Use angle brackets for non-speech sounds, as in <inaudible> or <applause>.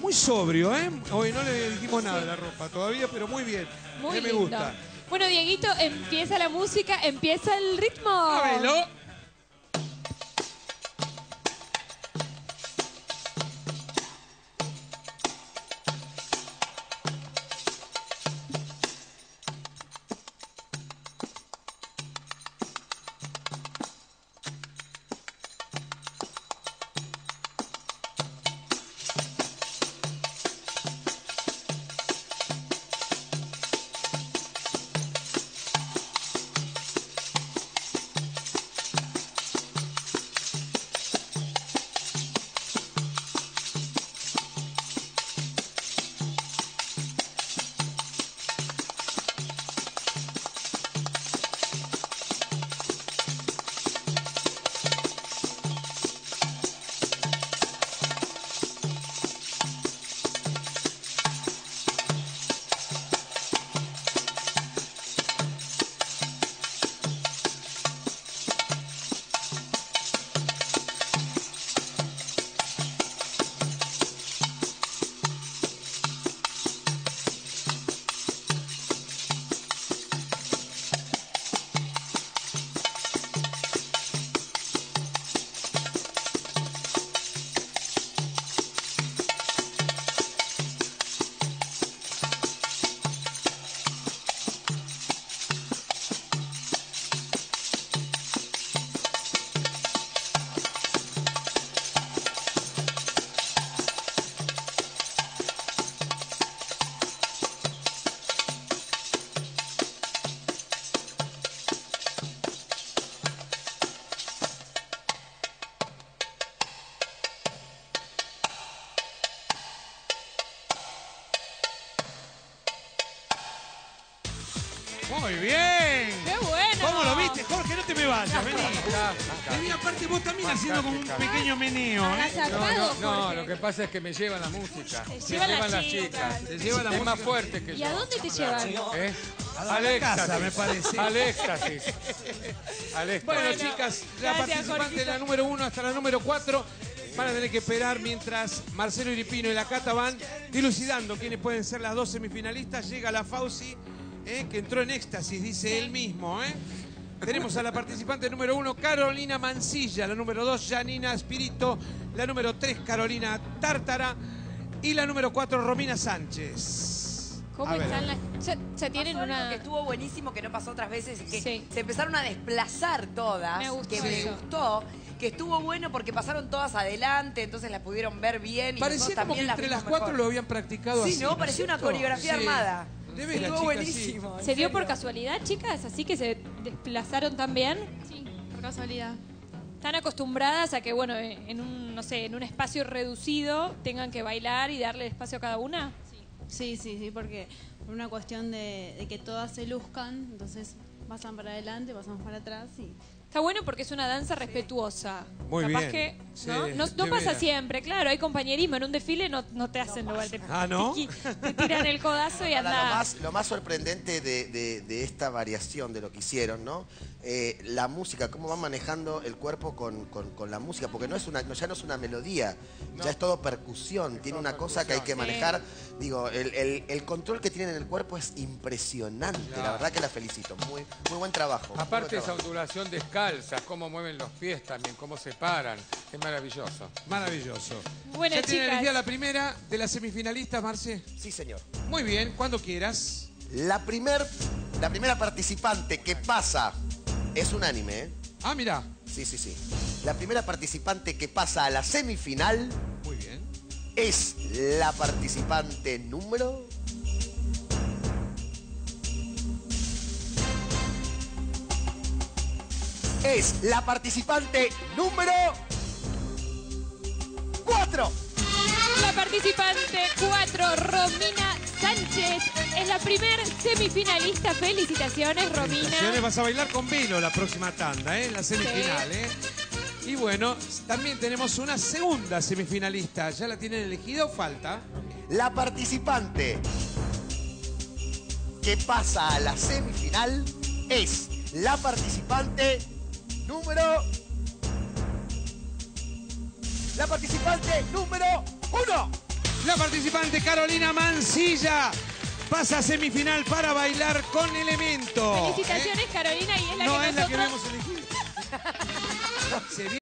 Muy sobrio, ¿eh? Hoy no le dijimos nada de la ropa todavía, pero muy bien. Muy Eh, me lindo. gusta. Bueno, Dieguito, empieza la música, empieza el ritmo. Ábrelo. Muy bien. ¡Qué bueno! ¿Cómo lo viste, Jorge? No te me vayas, vení. Vení, aparte vos también haciendo como un pequeño meneo, ¿eh? Agazapado, No, Jorge. lo que pasa es que me llevan la música. Me llevan las chicas. Te lleva la es más música. fuerte que ¿Y yo. a dónde te llevan? ¿Eh? A Al éxtasis. me parece. Al éxtasis. Al éxtasis. Bueno, Bueno, chicas, la gracias, participante de Jorgito. la número uno hasta la número cuatro van a tener que esperar mientras Marcelo Iripino y la Cata van dilucidando quiénes pueden ser las dos semifinalistas. Llega la Fauci, eh, que entró en éxtasis, dice él mismo. ¿eh? Tenemos a la participante número uno, Carolina Mancilla, la número dos, Janina Espirito, la número tres, Carolina Tártara y la número cuatro, Romina Sánchez. ¿Cómo A están las...? Ya, ya tienen Pasó algo una... que estuvo buenísimo, que no pasó otras veces, y que Sí. se empezaron a desplazar todas. Me gustó que me gustó. Que estuvo bueno porque pasaron todas adelante, entonces las pudieron ver bien. Y Parecía como que entre las cuatro mejor. lo habían practicado Sí, así. ¿no? es Parecía una coreografía Sí. armada. De veras, chicas, sí. buenísimo. en ¿Se dio por casualidad, chicas? Así que se desplazaron tan bien. Sí, por casualidad. Están acostumbradas a que, bueno, en un, no sé, en un espacio reducido tengan que bailar y darle espacio a cada una. Sí, sí, sí, porque por una cuestión de, de que todas se luzcan, entonces pasan para adelante, pasan para atrás y Está bueno porque es una danza respetuosa. Muy Capaz bien. que Sí, ¿no? No, de no pasa siempre, claro, hay compañerismo. En un desfile no, no te hacen lugar. Te, Ah, ¿no? Te, tiran el codazo y Ahora, lo, más, lo más sorprendente de, de- de esta variación de lo que hicieron, ¿no? Eh, la música, cómo van manejando el cuerpo con, con- con la música, porque no es una, no, ya no es una melodía, ya es todo percusión, tiene una cosa que hay que manejar. Digo, el, el- el control que tienen en el cuerpo es impresionante, la verdad que la felicito. Muy, muy buen trabajo. Aparte buen esa ondulación descalza, cómo mueven los pies también, cómo se paran. Es maravilloso. Maravilloso. Bueno, ¿Ya tiene chicas. elegida la primera de las semifinalistas, Marce? Sí, señor. Muy bien, cuando quieras. La, primer, la primera participante que pasa es unánime, ¿eh? Ah, mira. Sí, sí, sí. La primera participante que pasa a la semifinal Muy bien. es la participante número... Es la participante número... 4. La participante 4, Romina Sánchez, es la primer semifinalista. Felicitaciones, Romina. Felicitaciones, vas a bailar con Velo la próxima tanda, ¿eh? En la semifinal, Sí. ¿eh? Y bueno, también tenemos una segunda semifinalista. ¿Ya la tienen elegida o falta? La participante que pasa a la semifinal es la participante número... La participante número uno. La participante Carolina Mancilla pasa a semifinal para bailar con elemento. Felicitaciones, Carolina, y es la No que es la que nosotros hemos elegido. <laughs>